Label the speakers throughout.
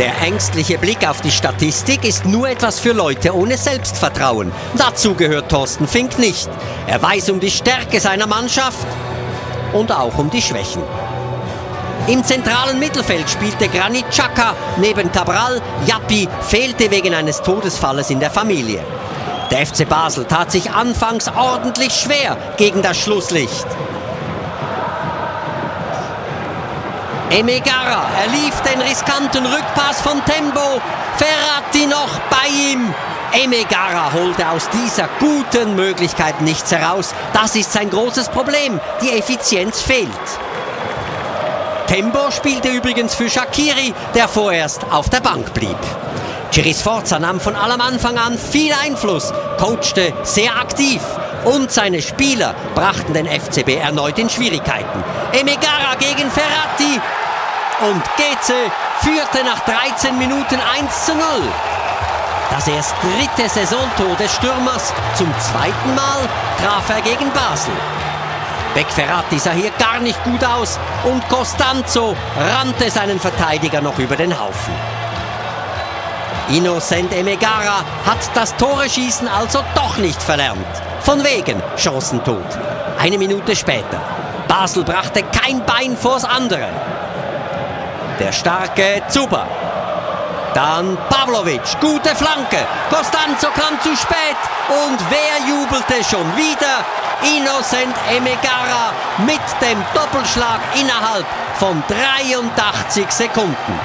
Speaker 1: Der ängstliche Blick auf die Statistik ist nur etwas für Leute ohne Selbstvertrauen. Dazu gehört Thorsten Fink nicht. Er weiß um die Stärke seiner Mannschaft und auch um die Schwächen. Im zentralen Mittelfeld spielte Granit Xhaka neben Cabral. Jappi fehlte wegen eines Todesfalles in der Familie. Der FC Basel tat sich anfangs ordentlich schwer gegen das Schlusslicht. Emegara, er lief den riskanten Rückpass von Tembo. Ferrati noch bei ihm. Emegara holte aus dieser guten Möglichkeit nichts heraus. Das ist sein großes Problem. Die Effizienz fehlt. Tembo spielte übrigens für Shakiri, der vorerst auf der Bank blieb. Ciri Sforza nahm von allem Anfang an viel Einfluss, coachte sehr aktiv und seine Spieler brachten den FCB erneut in Schwierigkeiten. Emegara gegen Ferrati und Geze führte nach 13 Minuten 1 zu 0. Das erst dritte Saisontor des Stürmers. Zum zweiten Mal traf er gegen Basel. Beck Ferrati sah hier gar nicht gut aus und Costanzo rannte seinen Verteidiger noch über den Haufen. Innocent Emegara hat das Tore-Schießen also doch nicht verlernt. Von wegen Chancentod. Eine Minute später. Basel brachte kein Bein vors andere. Der starke Zuber. Dann Pavlovic, gute Flanke. Costanzo kam zu spät. Und wer jubelte schon wieder? Innocent Emegara mit dem Doppelschlag innerhalb von 83 Sekunden.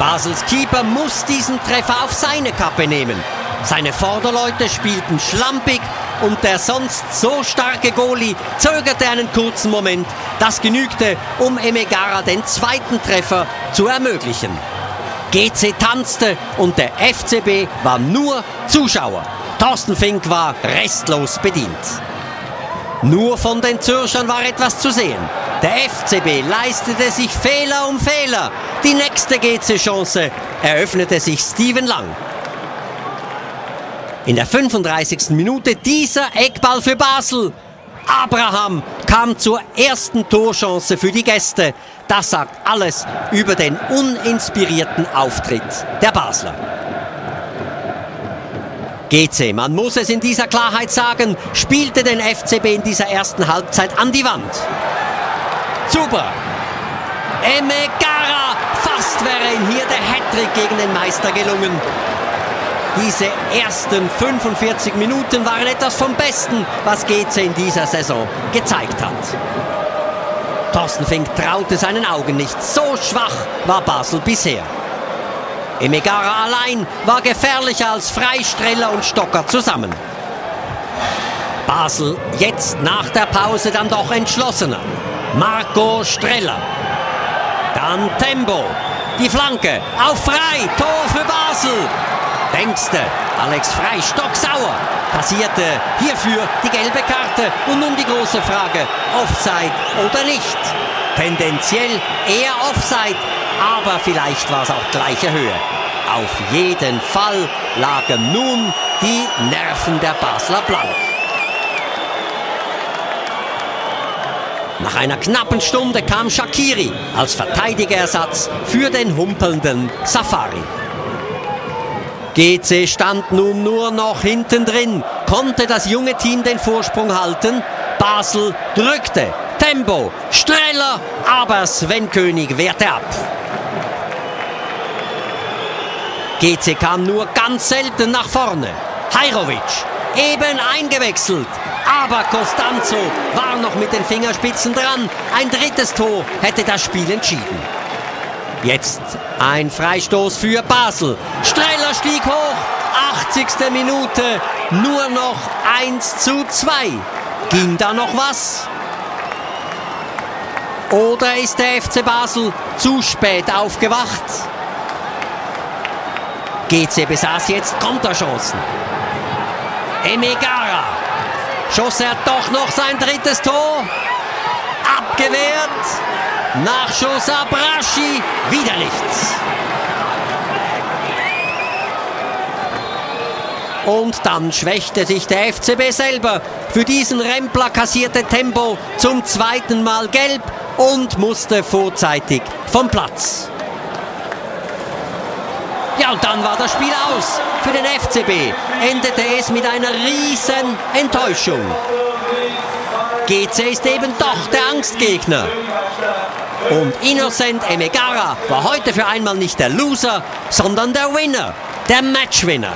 Speaker 1: Basels Keeper muss diesen Treffer auf seine Kappe nehmen. Seine Vorderleute spielten schlampig und der sonst so starke Goalie zögerte einen kurzen Moment. Das genügte, um Emegara den zweiten Treffer zu ermöglichen. GC tanzte und der FCB war nur Zuschauer. Thorsten Fink war restlos bedient. Nur von den Zürchern war etwas zu sehen. Der FCB leistete sich Fehler um Fehler. Die nächste GC-Chance eröffnete sich Steven Lang. In der 35. Minute dieser Eckball für Basel. Abraham kam zur ersten Torchance für die Gäste. Das sagt alles über den uninspirierten Auftritt der Basler. GC, man muss es in dieser Klarheit sagen, spielte den FCB in dieser ersten Halbzeit an die Wand. Super. Emegara, fast wäre ihm hier der Hattrick gegen den Meister gelungen. Diese ersten 45 Minuten waren etwas vom Besten, was GC in dieser Saison gezeigt hat. Thorsten Fink traute seinen Augen nicht. So schwach war Basel bisher. Emegara allein war gefährlicher als Freistreller und Stocker zusammen. Basel jetzt nach der Pause dann doch entschlossener. Marco Streller. Dann Tembo. Die Flanke auf frei. Tor für Basel. Denkste, Alex Frei stocksauer. Passierte hierfür die gelbe Karte. Und nun die große Frage, Offside oder nicht. Tendenziell eher Offside, aber vielleicht war es auch gleiche Höhe. Auf jeden Fall lagen nun die Nerven der Basler blank. Nach einer knappen Stunde kam Shakiri als Verteidigerersatz für den humpelnden Safari. GC stand nun nur noch hinten drin, konnte das junge Team den Vorsprung halten. Basel drückte, Tempo, Streller, aber Sven König wehrte ab. GC kam nur ganz selten nach vorne. Hajrovic eben eingewechselt. Aber Costanzo war noch mit den Fingerspitzen dran. Ein drittes Tor hätte das Spiel entschieden. Jetzt ein Freistoß für Basel. Streller stieg hoch. 80. Minute. Nur noch 1 zu 2. Ging da noch was? Oder ist der FC Basel zu spät aufgewacht? GC besaß jetzt Konterchancen. Emegara schoss er doch noch sein drittes Tor. Abgewehrt. Nachschuss Abraschi. Wieder nichts. Und dann schwächte sich der FCB selber. Für diesen Rempler kassierte Tempo zum zweiten Mal gelb und musste vorzeitig vom Platz. Ja, und dann war das Spiel aus. Für den FCB endete es mit einer riesen Enttäuschung. GC ist eben doch der Angstgegner. Und Innocent Emegara war heute für einmal nicht der Loser, sondern der Winner, der Matchwinner.